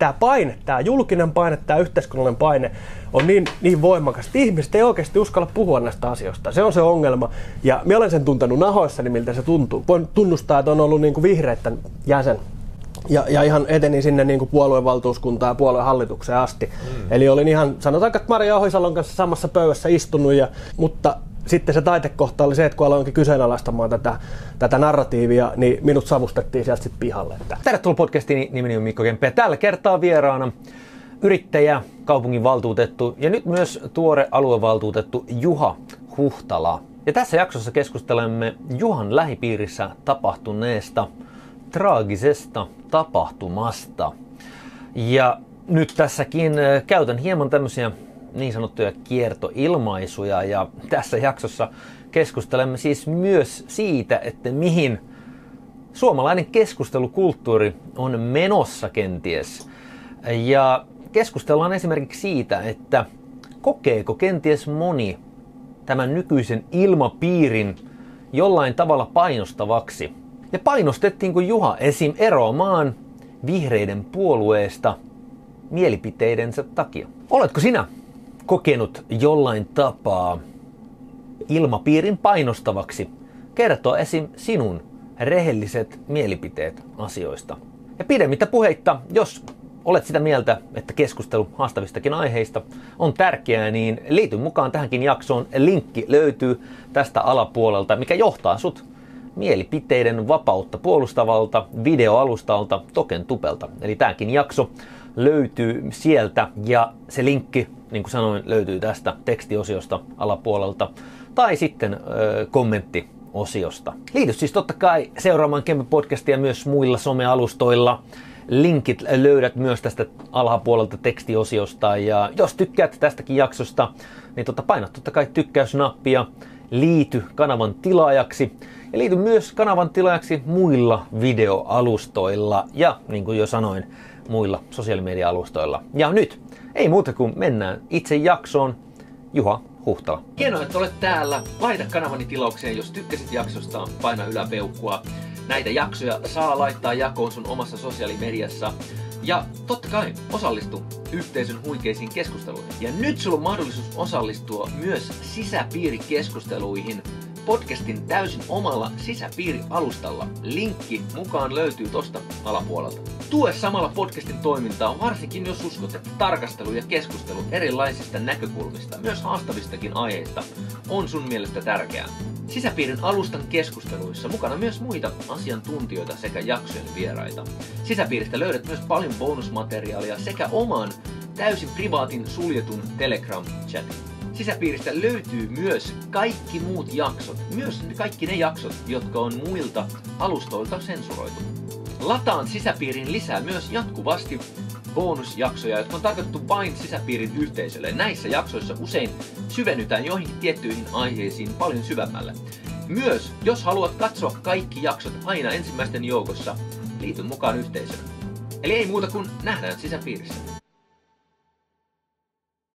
tämä paine, tämä julkinen paine, tämä yhteiskunnallinen paine on niin, niin voimakas, että ihmiset ei oikeasti uskalla puhua näistä asioista. Se on se ongelma. Ja minä olen sen tuntenut nahoissani, miltä se tuntuu. Voin tunnustaa, että on ollut niin kuin vihreiden jäsen ja, ja ihan eteni sinne niin kuin puoluevaltuuskuntaan ja puoluehallitukseen asti. Mm. Eli olin ihan, sanotaanko, että Maria Ohisalon kanssa samassa pöydässä istunut, ja, mutta sitten se taitekohta oli se, että kun aloinkin kyseenalaistamaan tätä, tätä narratiivia, niin minut savustettiin sieltä sitten pihalle. Että. Tervetuloa podcastiin, nimeni on Mikko Kempe. Tällä kertaa vieraana yrittäjä, kaupungin valtuutettu ja nyt myös tuore aluevaltuutettu Juha Huhtala. Ja tässä jaksossa keskustelemme Juhan lähipiirissä tapahtuneesta traagisesta tapahtumasta. Ja nyt tässäkin äh, käytän hieman tämmöisiä niin sanottuja kiertoilmaisuja ja tässä jaksossa keskustelemme siis myös siitä, että mihin suomalainen keskustelukulttuuri on menossa kenties. Ja keskustellaan esimerkiksi siitä, että kokeeko kenties moni tämän nykyisen ilmapiirin jollain tavalla painostavaksi. Ja painostettiinko Juha esim. eroamaan vihreiden puolueesta mielipiteidensä takia? Oletko sinä kokenut jollain tapaa ilmapiirin painostavaksi kertoa esim. sinun rehelliset mielipiteet asioista. Ja pidemmittä puheitta, jos olet sitä mieltä, että keskustelu haastavistakin aiheista on tärkeää, niin liity mukaan tähänkin jaksoon. Linkki löytyy tästä alapuolelta, mikä johtaa sut mielipiteiden vapautta puolustavalta videoalustalta Token Tupelta. Eli tämäkin jakso löytyy sieltä ja se linkki, niin kuin sanoin, löytyy tästä tekstiosiosta alapuolelta tai sitten ö, kommenttiosiosta. Liity siis totta kai seuraamaan Kempe podcastia myös muilla somealustoilla. Linkit löydät myös tästä alhapuolelta tekstiosiosta ja jos tykkäät tästäkin jaksosta, niin totta paina totta kai tykkäysnappia, liity kanavan tilaajaksi ja liity myös kanavan tilaajaksi muilla videoalustoilla ja niin kuin jo sanoin, muilla sosiaalimedia-alustoilla. Ja nyt, ei muuta kuin mennään itse jaksoon. Juha Huhtala. Hienoa, että olet täällä. Laita kanavani tilaukseen, jos tykkäsit jaksosta, paina yläpeukkua. Näitä jaksoja saa laittaa jakoon sun omassa sosiaalimediassa. Ja totta kai osallistu yhteisön huikeisiin keskusteluihin. Ja nyt sulla on mahdollisuus osallistua myös sisäpiirikeskusteluihin podcastin täysin omalla sisäpiirialustalla. Linkki mukaan löytyy tosta alapuolelta. Tue samalla podcastin toimintaa, varsinkin jos uskot, että tarkastelu ja keskustelu erilaisista näkökulmista, myös haastavistakin aiheista, on sun mielestä tärkeää. Sisäpiirin alustan keskusteluissa mukana myös muita asiantuntijoita sekä jaksojen vieraita. Sisäpiiristä löydät myös paljon bonusmateriaalia sekä oman täysin privaatin suljetun Telegram-chatin. Sisäpiiristä löytyy myös kaikki muut jaksot, myös kaikki ne jaksot, jotka on muilta alustoilta sensuroitu. Lataan sisäpiirin lisää myös jatkuvasti bonusjaksoja, jotka on tarkoitettu vain sisäpiirin yhteisölle. Näissä jaksoissa usein syvennytään joihinkin tiettyihin aiheisiin paljon syvemmälle. Myös, jos haluat katsoa kaikki jaksot aina ensimmäisten joukossa, liity mukaan yhteisöön. Eli ei muuta kuin nähdään sisäpiirissä.